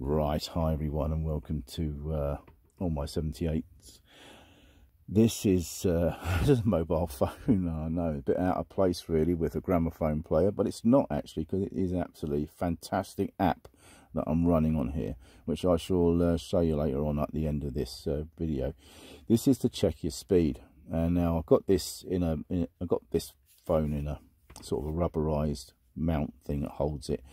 Right, hi everyone and welcome to uh, all my 78s. This is uh, a mobile phone, I know, a bit out of place really with a gramophone player, but it's not actually because it is absolutely fantastic app that I'm running on here, which I shall uh, show you later on at the end of this uh, video. This is to check your speed, and now I've got this in a, in, I've got this phone in a sort of a rubberized mount thing that holds it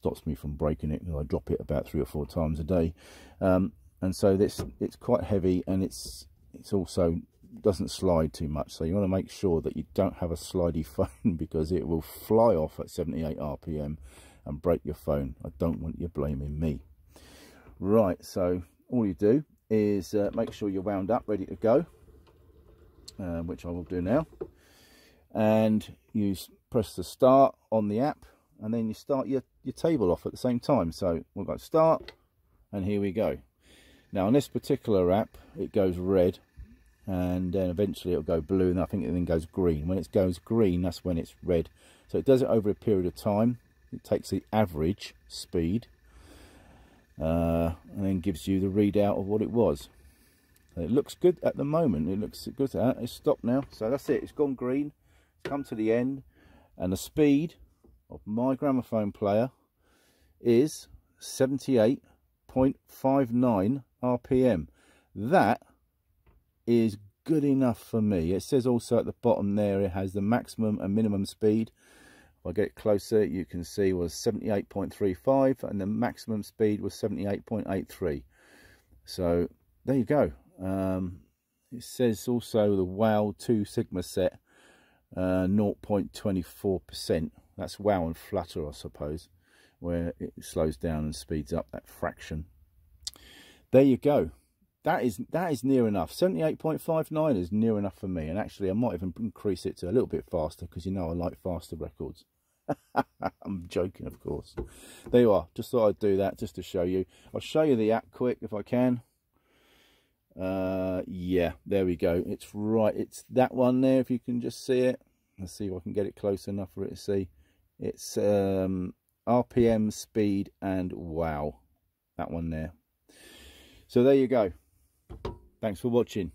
stops me from breaking it I drop it about three or four times a day. Um, and so this it's quite heavy and it's it's also doesn't slide too much. So you want to make sure that you don't have a slidey phone because it will fly off at 78 rpm and break your phone. I don't want you blaming me. Right so all you do is uh, make sure you're wound up ready to go uh, which I will do now. And you press the start on the app and then you start your, your table off at the same time. So we've got start and here we go. Now on this particular app, it goes red and then eventually it'll go blue and I think it then goes green. When it goes green, that's when it's red. So it does it over a period of time. It takes the average speed uh, and then gives you the readout of what it was. it looks good at the moment. It looks good. It's stopped now. So that's it. It's gone green. It's come to the end. And the speed of my gramophone player is 78.59 RPM. That is good enough for me. It says also at the bottom there it has the maximum and minimum speed. If I get closer, you can see was 78.35 and the maximum speed was 78.83. So there you go. Um, it says also the WOW 2 Sigma set uh, 0.24%. That's wow and flutter, I suppose, where it slows down and speeds up that fraction. There you go. That is that is near enough. 78.59 is near enough for me. And actually, I might even increase it to a little bit faster because you know I like faster records. I'm joking, of course. There you are. Just thought I'd do that just to show you. I'll show you the app quick if I can. Uh, yeah, there we go. It's right. It's that one there. If you can just see it. Let's see if I can get it close enough for it to see. It's um, RPM, speed, and wow. That one there. So there you go. Thanks for watching.